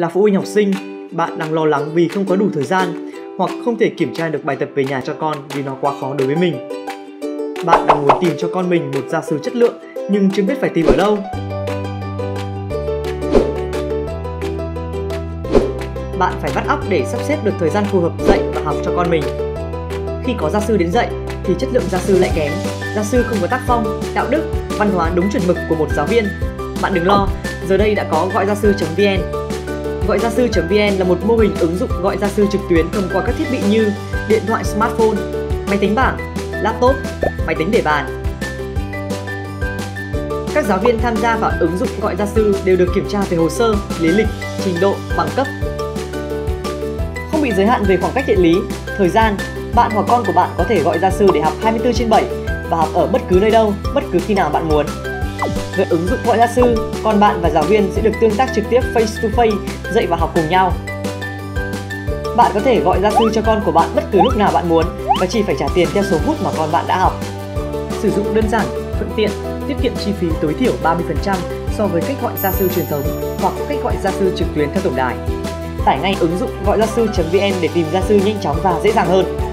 Là phụ huynh học sinh, bạn đang lo lắng vì không có đủ thời gian hoặc không thể kiểm tra được bài tập về nhà cho con vì nó quá khó đối với mình. Bạn đang muốn tìm cho con mình một gia sư chất lượng nhưng chưa biết phải tìm ở đâu. Bạn phải bắt óc để sắp xếp được thời gian phù hợp dạy và học cho con mình. Khi có gia sư đến dạy thì chất lượng gia sư lại kém. Gia sư không có tác phong, đạo đức, văn hóa đúng chuẩn mực của một giáo viên. Bạn đừng lo, giờ đây đã có gọi gia sư.vn Gọi gia sư.vn là một mô hình ứng dụng gọi gia sư trực tuyến thông qua các thiết bị như điện thoại smartphone, máy tính bảng, laptop, máy tính để bàn. Các giáo viên tham gia vào ứng dụng gọi gia sư đều được kiểm tra về hồ sơ, lý lịch, trình độ, bằng cấp. Không bị giới hạn về khoảng cách địa lý, thời gian, bạn hoặc con của bạn có thể gọi gia sư để học 24 trên 7 và học ở bất cứ nơi đâu, bất cứ khi nào bạn muốn. Với ứng dụng gọi gia sư, con bạn và giáo viên sẽ được tương tác trực tiếp face to face, dạy và học cùng nhau. Bạn có thể gọi gia sư cho con của bạn bất cứ lúc nào bạn muốn và chỉ phải trả tiền theo số phút mà con bạn đã học. Sử dụng đơn giản, thuận tiện, tiết kiệm chi phí tối thiểu 30% so với cách gọi gia sư truyền thống hoặc cách gọi gia sư trực tuyến theo tổng đài. Tải ngay ứng dụng gọi gia sư.vn để tìm gia sư nhanh chóng và dễ dàng hơn.